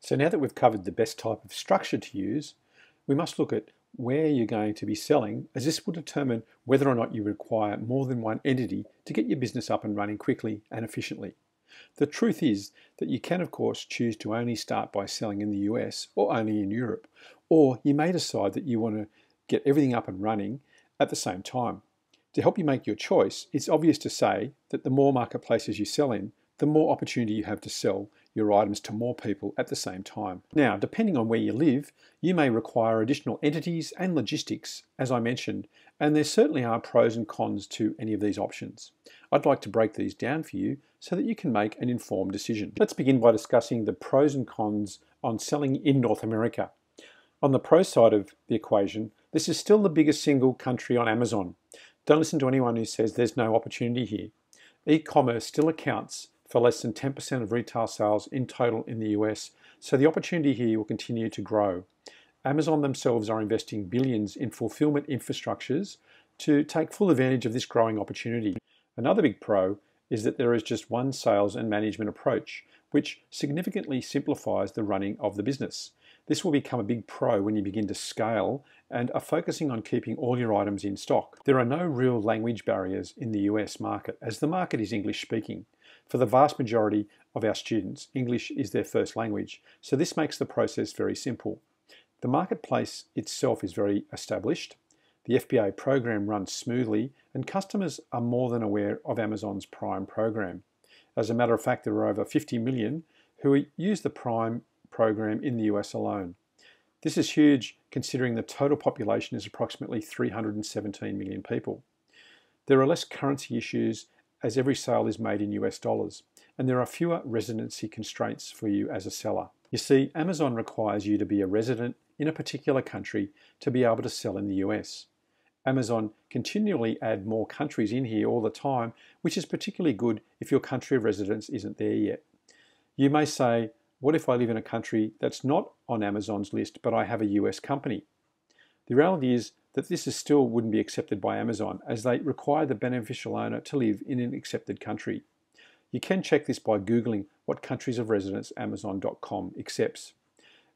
So now that we've covered the best type of structure to use, we must look at where you're going to be selling as this will determine whether or not you require more than one entity to get your business up and running quickly and efficiently. The truth is that you can of course choose to only start by selling in the US or only in Europe, or you may decide that you want to get everything up and running at the same time. To help you make your choice, it's obvious to say that the more marketplaces you sell in, the more opportunity you have to sell your items to more people at the same time. Now, depending on where you live, you may require additional entities and logistics, as I mentioned, and there certainly are pros and cons to any of these options. I'd like to break these down for you so that you can make an informed decision. Let's begin by discussing the pros and cons on selling in North America. On the pro side of the equation, this is still the biggest single country on Amazon. Don't listen to anyone who says there's no opportunity here. E-commerce still accounts for less than 10% of retail sales in total in the US, so the opportunity here will continue to grow. Amazon themselves are investing billions in fulfillment infrastructures to take full advantage of this growing opportunity. Another big pro is that there is just one sales and management approach, which significantly simplifies the running of the business. This will become a big pro when you begin to scale and are focusing on keeping all your items in stock. There are no real language barriers in the US market as the market is English speaking. For the vast majority of our students, English is their first language, so this makes the process very simple. The marketplace itself is very established. The FBA program runs smoothly, and customers are more than aware of Amazon's Prime program. As a matter of fact, there are over 50 million who use the Prime program in the US alone. This is huge considering the total population is approximately 317 million people. There are less currency issues as every sale is made in US dollars, and there are fewer residency constraints for you as a seller. You see, Amazon requires you to be a resident in a particular country to be able to sell in the US. Amazon continually add more countries in here all the time, which is particularly good if your country of residence isn't there yet. You may say, what if I live in a country that's not on Amazon's list, but I have a US company? The reality is that this is still wouldn't be accepted by Amazon as they require the beneficial owner to live in an accepted country. You can check this by Googling what countries of residence Amazon.com accepts.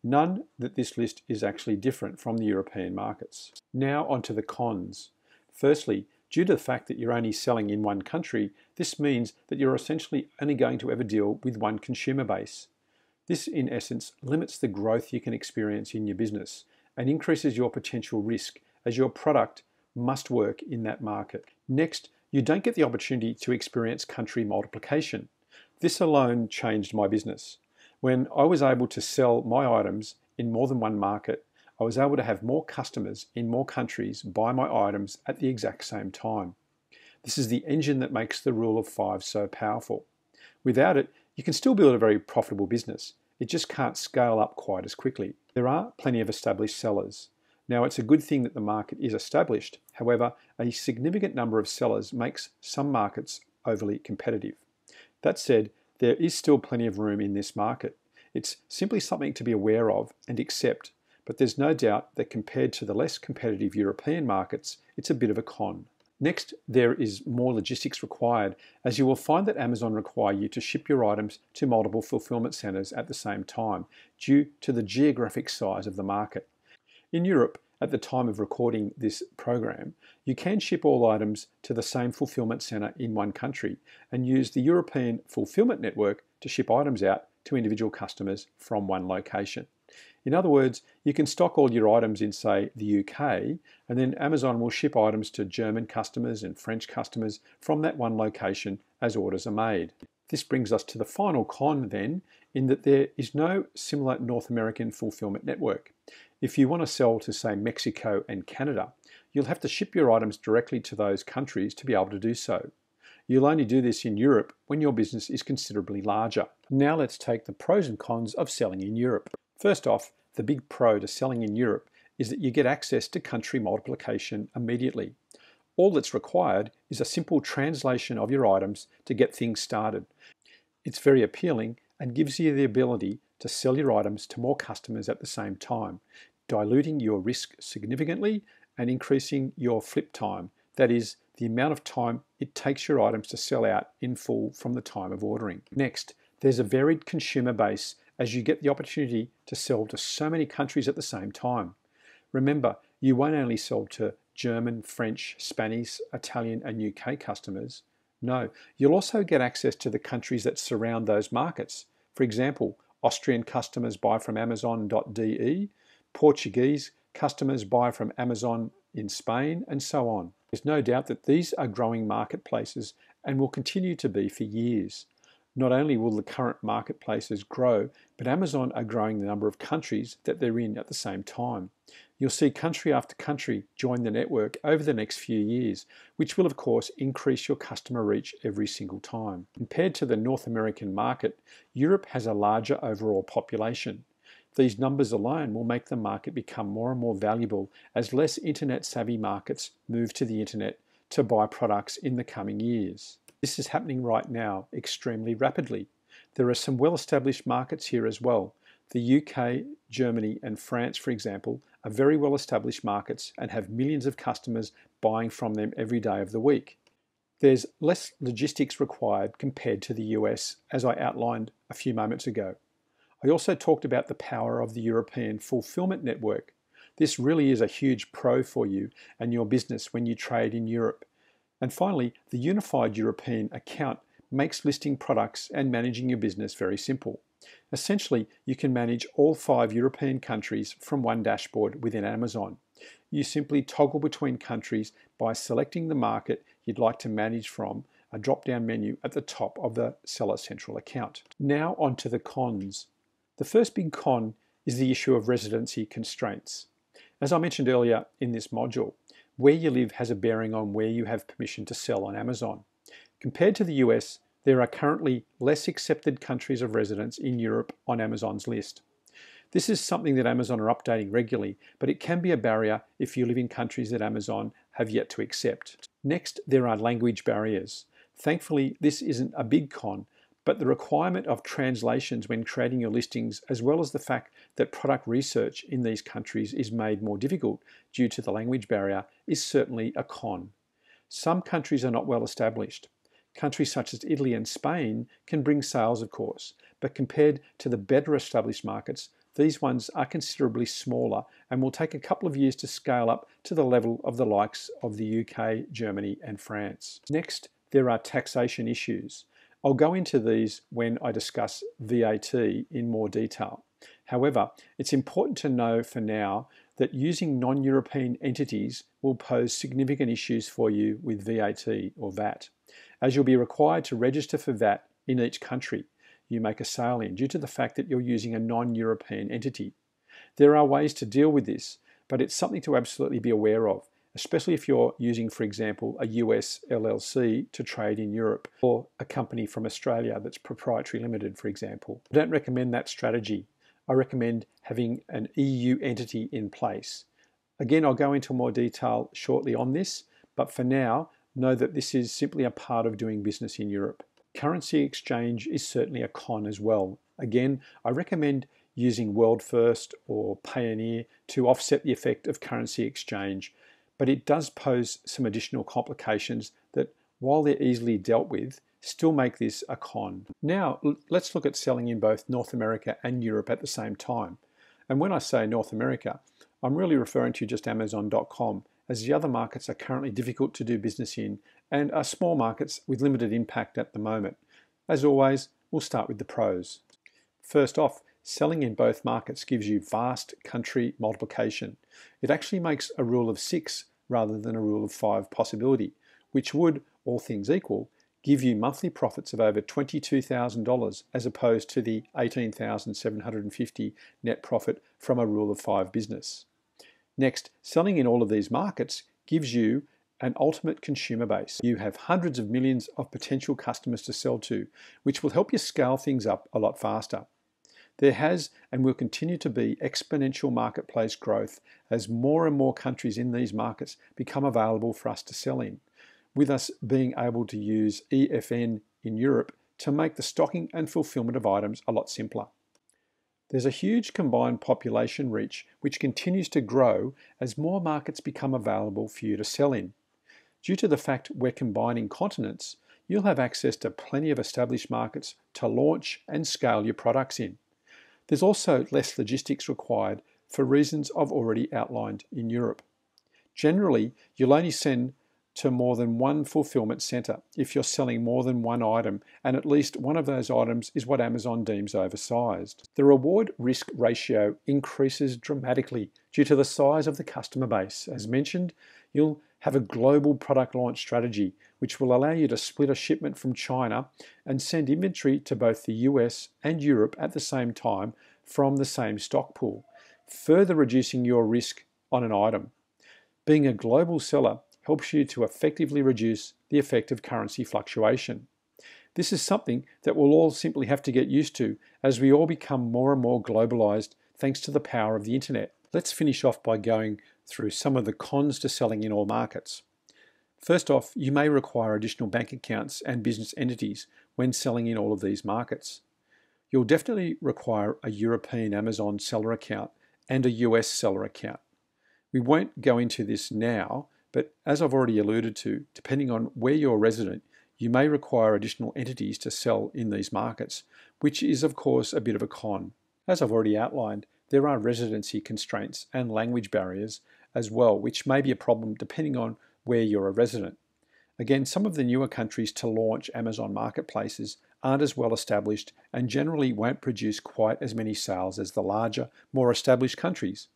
None that this list is actually different from the European markets. Now onto the cons. Firstly, due to the fact that you're only selling in one country, this means that you're essentially only going to ever deal with one consumer base. This, in essence, limits the growth you can experience in your business and increases your potential risk as your product must work in that market. Next, you don't get the opportunity to experience country multiplication. This alone changed my business. When I was able to sell my items in more than one market, I was able to have more customers in more countries buy my items at the exact same time. This is the engine that makes the rule of five so powerful. Without it, you can still build a very profitable business. It just can't scale up quite as quickly. There are plenty of established sellers. Now, it's a good thing that the market is established. However, a significant number of sellers makes some markets overly competitive. That said, there is still plenty of room in this market. It's simply something to be aware of and accept, but there's no doubt that compared to the less competitive European markets, it's a bit of a con. Next, there is more logistics required, as you will find that Amazon require you to ship your items to multiple fulfillment centers at the same time, due to the geographic size of the market. In Europe, at the time of recording this program, you can ship all items to the same fulfillment center in one country and use the European fulfillment network to ship items out to individual customers from one location. In other words, you can stock all your items in, say, the UK, and then Amazon will ship items to German customers and French customers from that one location as orders are made. This brings us to the final con then, in that there is no similar North American fulfillment network. If you want to sell to, say, Mexico and Canada, you'll have to ship your items directly to those countries to be able to do so. You'll only do this in Europe when your business is considerably larger. Now let's take the pros and cons of selling in Europe. First off, the big pro to selling in Europe is that you get access to country multiplication immediately. All that's required is a simple translation of your items to get things started. It's very appealing and gives you the ability to sell your items to more customers at the same time, diluting your risk significantly and increasing your flip time. That is, the amount of time it takes your items to sell out in full from the time of ordering. Next, there's a varied consumer base as you get the opportunity to sell to so many countries at the same time. Remember, you won't only sell to German, French, Spanish, Italian, and UK customers. No, you'll also get access to the countries that surround those markets. For example, Austrian customers buy from Amazon.de, Portuguese customers buy from Amazon in Spain, and so on. There's no doubt that these are growing marketplaces and will continue to be for years. Not only will the current marketplaces grow, but Amazon are growing the number of countries that they're in at the same time. You'll see country after country join the network over the next few years, which will of course increase your customer reach every single time. Compared to the North American market, Europe has a larger overall population. These numbers alone will make the market become more and more valuable as less internet savvy markets move to the internet to buy products in the coming years. This is happening right now extremely rapidly. There are some well established markets here as well. The UK, Germany, and France, for example, are very well established markets and have millions of customers buying from them every day of the week. There's less logistics required compared to the US, as I outlined a few moments ago. I also talked about the power of the European fulfillment network. This really is a huge pro for you and your business when you trade in Europe. And finally, the unified European account makes listing products and managing your business very simple. Essentially, you can manage all five European countries from one dashboard within Amazon. You simply toggle between countries by selecting the market you'd like to manage from a drop down menu at the top of the Seller Central account. Now, on to the cons. The first big con is the issue of residency constraints. As I mentioned earlier in this module, where you live has a bearing on where you have permission to sell on Amazon. Compared to the US, there are currently less accepted countries of residence in Europe on Amazon's list. This is something that Amazon are updating regularly, but it can be a barrier if you live in countries that Amazon have yet to accept. Next, there are language barriers. Thankfully, this isn't a big con, but the requirement of translations when creating your listings, as well as the fact that product research in these countries is made more difficult due to the language barrier, is certainly a con. Some countries are not well established. Countries such as Italy and Spain can bring sales, of course, but compared to the better established markets, these ones are considerably smaller and will take a couple of years to scale up to the level of the likes of the UK, Germany, and France. Next, there are taxation issues. I'll go into these when I discuss VAT in more detail. However, it's important to know for now that using non European entities will pose significant issues for you with VAT or VAT, as you'll be required to register for VAT in each country you make a sale in due to the fact that you're using a non European entity. There are ways to deal with this, but it's something to absolutely be aware of especially if you're using, for example, a US LLC to trade in Europe or a company from Australia that's proprietary limited, for example. I don't recommend that strategy. I recommend having an EU entity in place. Again, I'll go into more detail shortly on this, but for now, know that this is simply a part of doing business in Europe. Currency exchange is certainly a con as well. Again, I recommend using WorldFirst or Payoneer to offset the effect of currency exchange but it does pose some additional complications that, while they're easily dealt with, still make this a con. Now, let's look at selling in both North America and Europe at the same time. And when I say North America, I'm really referring to just Amazon.com, as the other markets are currently difficult to do business in and are small markets with limited impact at the moment. As always, we'll start with the pros. First off, selling in both markets gives you vast country multiplication. It actually makes a rule of six rather than a rule of five possibility, which would, all things equal, give you monthly profits of over $22,000 as opposed to the 18,750 net profit from a rule of five business. Next, selling in all of these markets gives you an ultimate consumer base. You have hundreds of millions of potential customers to sell to, which will help you scale things up a lot faster. There has and will continue to be exponential marketplace growth as more and more countries in these markets become available for us to sell in, with us being able to use EFN in Europe to make the stocking and fulfillment of items a lot simpler. There's a huge combined population reach which continues to grow as more markets become available for you to sell in. Due to the fact we're combining continents, you'll have access to plenty of established markets to launch and scale your products in. There's also less logistics required for reasons I've already outlined in Europe. Generally, you'll only send to more than one fulfillment center if you're selling more than one item, and at least one of those items is what Amazon deems oversized. The reward risk ratio increases dramatically due to the size of the customer base. As mentioned, you'll have a global product launch strategy, which will allow you to split a shipment from China and send inventory to both the US and Europe at the same time from the same stock pool, further reducing your risk on an item. Being a global seller helps you to effectively reduce the effect of currency fluctuation. This is something that we'll all simply have to get used to as we all become more and more globalized thanks to the power of the internet. Let's finish off by going through some of the cons to selling in all markets. First off, you may require additional bank accounts and business entities when selling in all of these markets. You'll definitely require a European Amazon seller account and a US seller account. We won't go into this now, but as I've already alluded to, depending on where you're resident, you may require additional entities to sell in these markets, which is of course a bit of a con. As I've already outlined, there are residency constraints and language barriers as well, which may be a problem depending on where you're a resident. Again, some of the newer countries to launch Amazon marketplaces aren't as well established and generally won't produce quite as many sales as the larger, more established countries.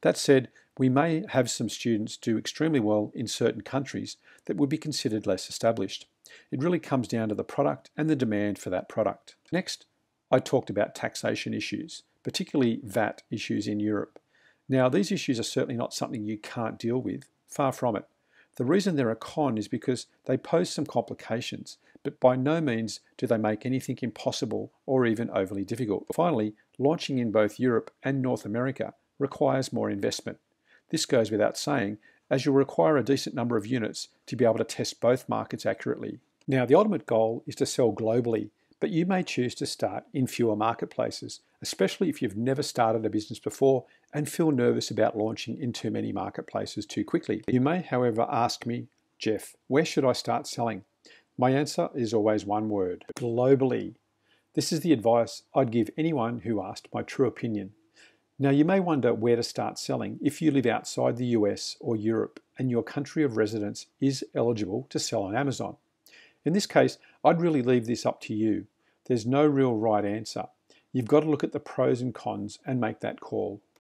That said, we may have some students do extremely well in certain countries that would be considered less established. It really comes down to the product and the demand for that product. Next, I talked about taxation issues, particularly VAT issues in Europe. Now, these issues are certainly not something you can't deal with, far from it. The reason they're a con is because they pose some complications, but by no means do they make anything impossible or even overly difficult. Finally, launching in both Europe and North America requires more investment. This goes without saying, as you'll require a decent number of units to be able to test both markets accurately. Now, the ultimate goal is to sell globally, but you may choose to start in fewer marketplaces, especially if you've never started a business before and feel nervous about launching in too many marketplaces too quickly. You may, however, ask me, Geoff, where should I start selling? My answer is always one word globally. This is the advice I'd give anyone who asked my true opinion. Now, you may wonder where to start selling if you live outside the US or Europe and your country of residence is eligible to sell on Amazon. In this case, I'd really leave this up to you. There's no real right answer. You've got to look at the pros and cons and make that call.